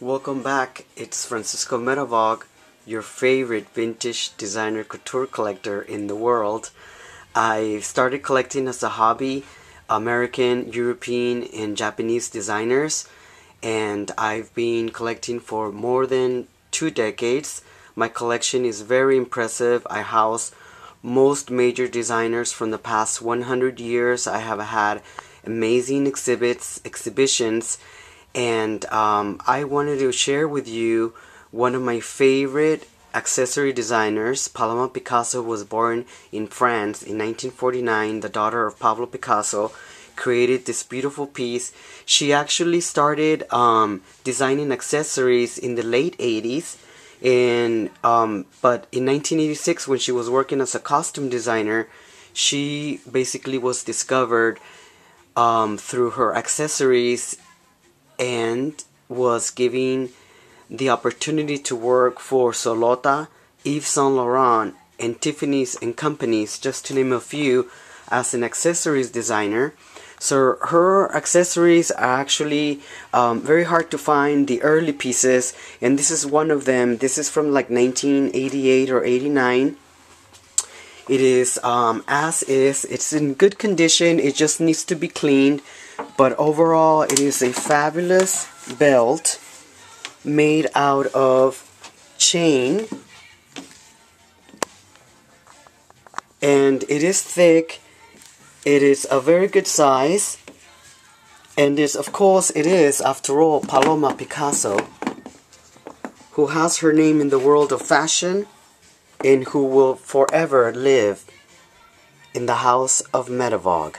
Welcome back. It's Francisco Medavog, your favorite vintage designer couture collector in the world. I started collecting as a hobby American, European, and Japanese designers, and I've been collecting for more than two decades. My collection is very impressive. I house most major designers from the past 100 years. I have had amazing exhibits, exhibitions, and um, I wanted to share with you one of my favorite accessory designers. Paloma Picasso was born in France in 1949, the daughter of Pablo Picasso created this beautiful piece. She actually started um, designing accessories in the late 80s and um, but in 1986 when she was working as a costume designer she basically was discovered um, through her accessories and was given the opportunity to work for Zolotas, Yves Saint Laurent, and Tiffany's and companies, just to name a few, as an accessories designer. So her accessories are actually um, very hard to find, the early pieces, and this is one of them. This is from like 1988 or 89. It is um, as is. It's in good condition. It just needs to be cleaned. But overall, it is a fabulous belt made out of chain. And it is thick it is a very good size. And this, of course, it is, after all, Paloma Picasso, who has her name in the world of fashion and who will forever live in the house of Medavog.